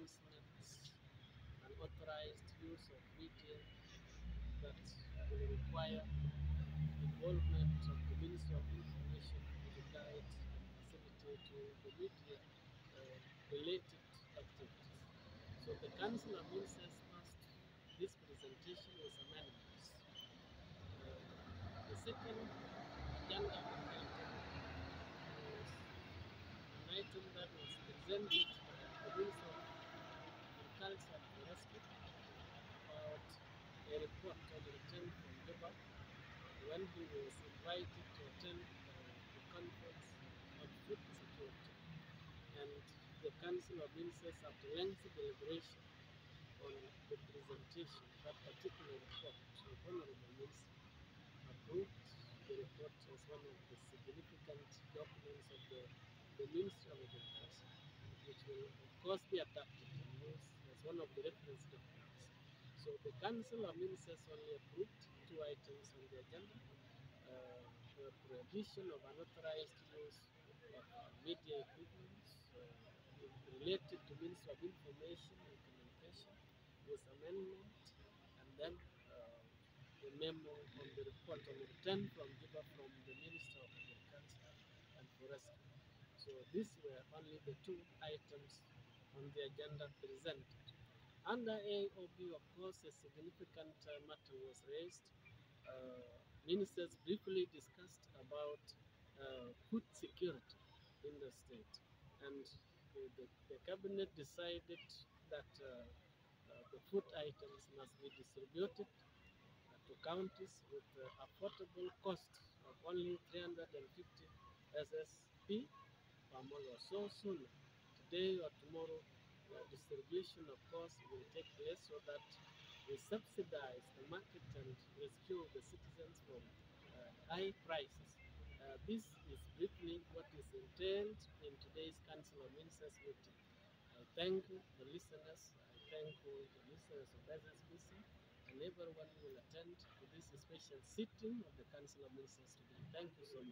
announcements, unauthorized use of media that will require involvement of the Ministry of Information to guide and facilitate the media uh, related activities. So the Council of Ministers passed this presentation with amendments. Uh, the second agenda item was an item that was presented by the Minister of Agriculture and Forestry about a report on the return from Juba when he was invited to attend uh, the conference on food security. And the Council of Ministers, after lengthy deliberation on the presentation, that particular report, the Honorable Minister approved the report as one of the significant documents of the, the Ministry of Agriculture, which will of course be adapted one of the reference documents. So the Council of Ministers only approved two items on the agenda. Uh, the prohibition of unauthorized use of uh, media equipment uh, related to Ministry of Information and Communication with amendment and then uh, a memo on the report on the return from Juba from the Minister of Agriculture and Forestry. So these were only the two items on the agenda presented. Under AOB, of course, a significant uh, matter was raised. Uh, ministers briefly discussed about uh, food security in the state, and the, the, the cabinet decided that uh, uh, the food items must be distributed uh, to counties with affordable cost of only 350 SSP per month or so soon. Today or tomorrow, uh, distribution of course will take place so that we subsidize the market and rescue the citizens from uh, high prices. Uh, this is briefly what is entailed in today's Council of Ministers meeting. I thank the listeners, I thank the listeners of SSBC and everyone who will attend to this special sitting of the Council of Ministers today. Thank you so much.